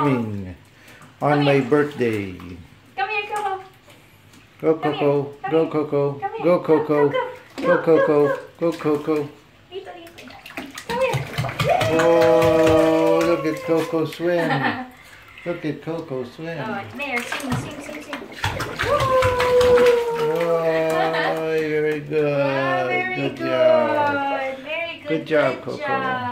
swimming on my birthday. Come here, Coco. Go Coco, go. Coco, go Coco, Go, Coco, go, Coco. Come here. Oh, look at Coco swim. Look at Coco swim. Oh, there, sing, sing, sing, sing. Oh, very Oh, good. very Good good. job. Very good. Good job, good Coco. job.